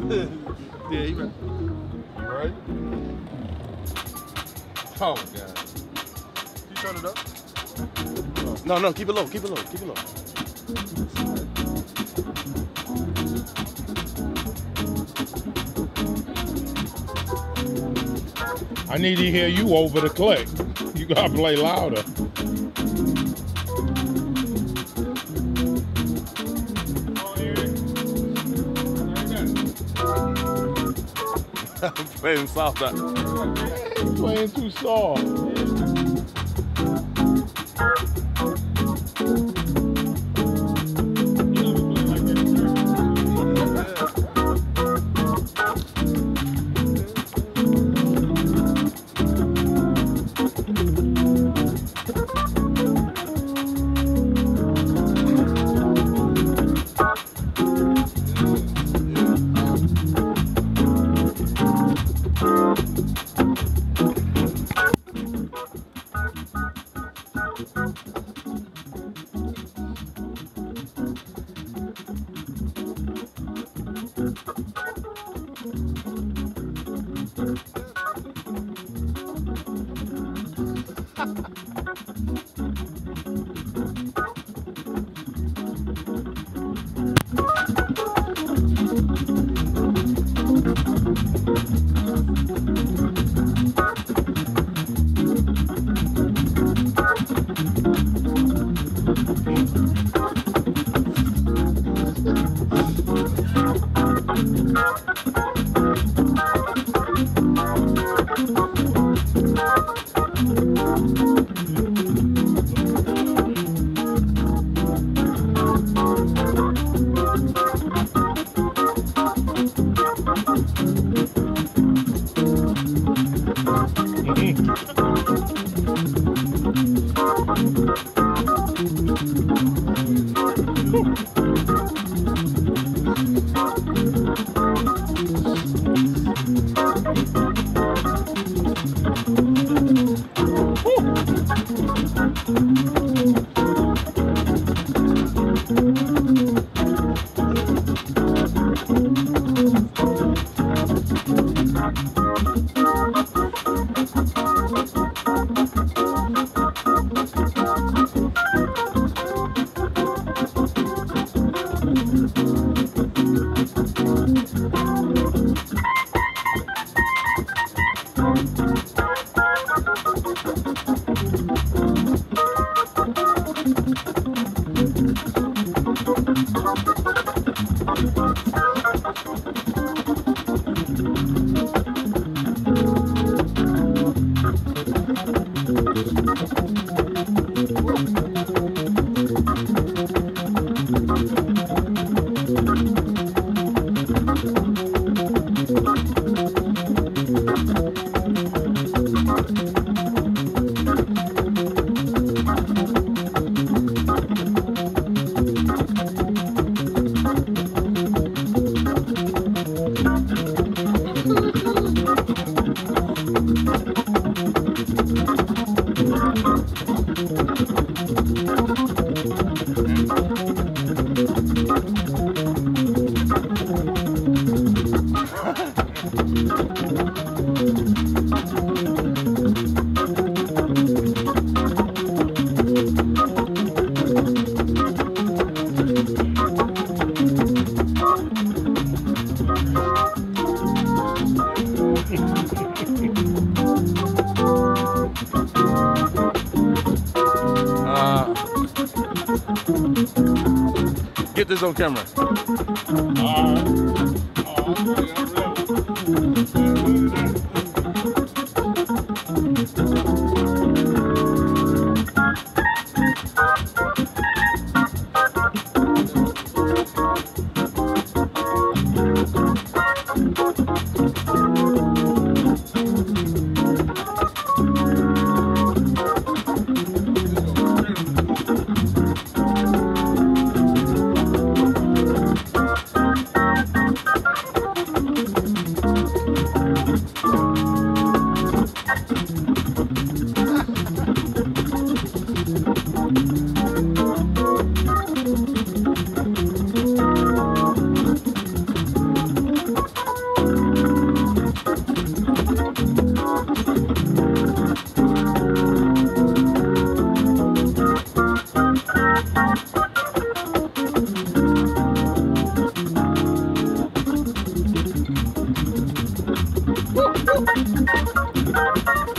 yeah, he ready. You ready? Oh god. You turn it up. No, no, keep it low, keep it low, keep it low. I need to hear you over the click. You gotta play louder. Playing softer. Playing too soft. Ha ha ha ha! Thank you. Uh, this on camera. すごい!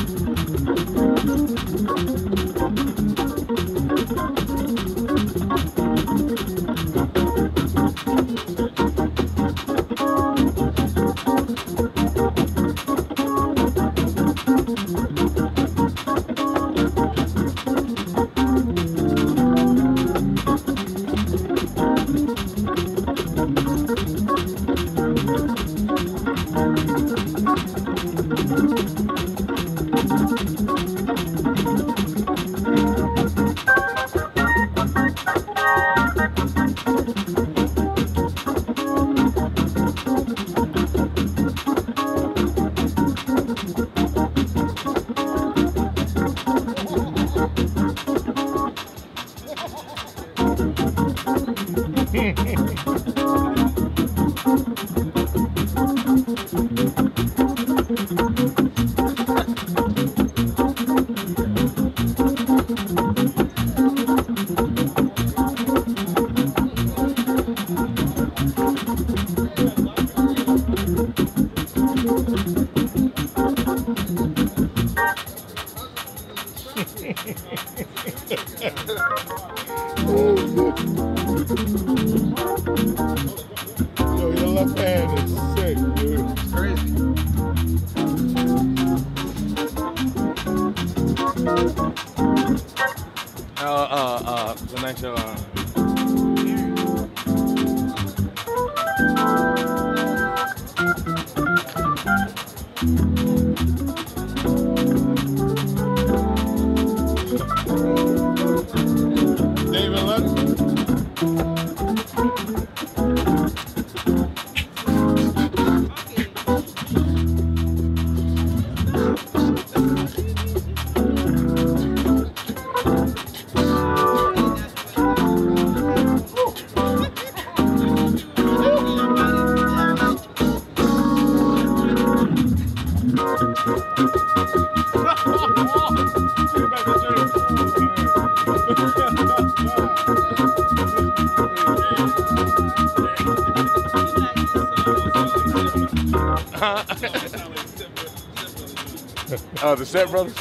Yo, your left hand is sick, dude. Crazy. Uh, uh, uh, the next. Uh, David uh, the Step Brothers.